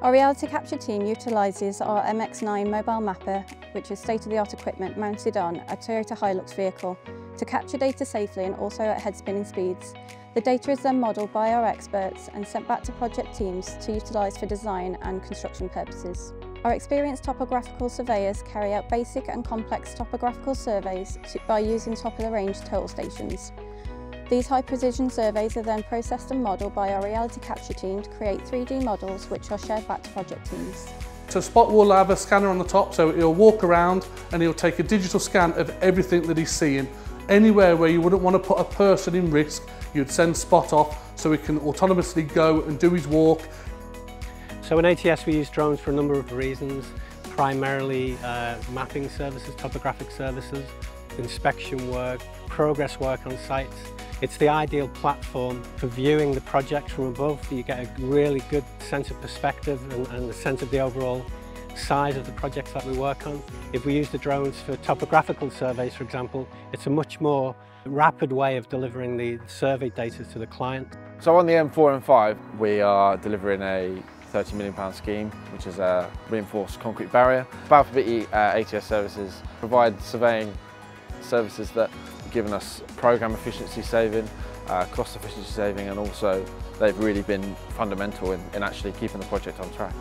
Our reality capture team utilises our MX-9 mobile mapper, which is state-of-the-art equipment mounted on a Toyota Hilux vehicle, to capture data safely and also at head spinning speeds. The data is then modelled by our experts and sent back to project teams to utilise for design and construction purposes. Our experienced topographical surveyors carry out basic and complex topographical surveys by using top-of-the-range total stations. These high precision surveys are then processed and modelled by our reality capture team to create 3D models which are shared back to project teams. So Spot will have a scanner on the top so he'll walk around and he'll take a digital scan of everything that he's seeing. Anywhere where you wouldn't want to put a person in risk, you'd send Spot off so he can autonomously go and do his walk. So in ATS we use drones for a number of reasons, primarily uh, mapping services, topographic services, inspection work, progress work on sites, it's the ideal platform for viewing the project from above. You get a really good sense of perspective and, and a sense of the overall size of the projects that we work on. If we use the drones for topographical surveys, for example, it's a much more rapid way of delivering the survey data to the client. So on the M4 and 5, we are delivering a 30 million pound scheme, which is a reinforced concrete barrier. Balfour Beatty uh, ATS services provide surveying services that given us program efficiency saving, uh, cost efficiency saving and also they've really been fundamental in, in actually keeping the project on track.